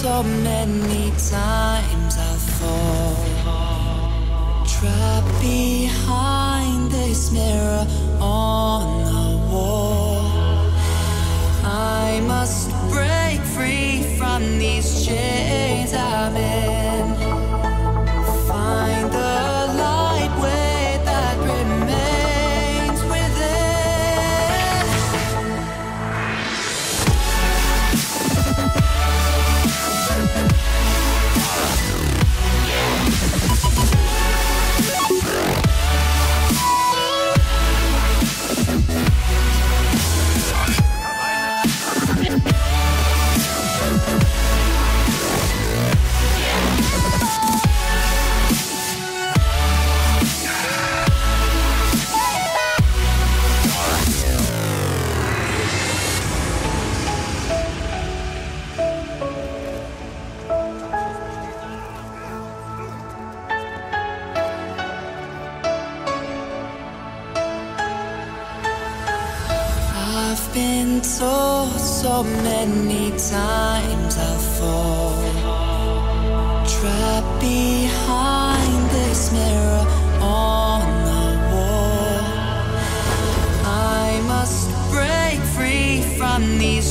so many times I'll fall. Trapped behind this mirror on the wall. I must break free from these chains I'm in. been told so many times I'll fall. Trapped behind this mirror on the wall. I must break free from these